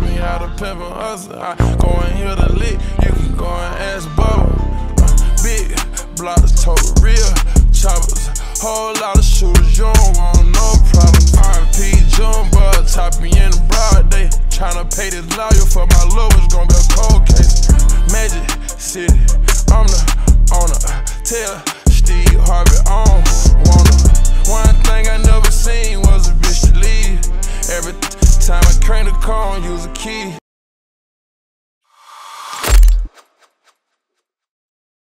pimpin' hustle. I go in here to lick, you can go and ask Bubba. Uh, big blocks, total real choppers. Whole lot of shooters, you don't want no problems. RP Jumbo, top me in the broad day. Tryna pay this lawyer for my love, it's gonna be a cold case. Magic City, I'm the owner. Tell car, use a key.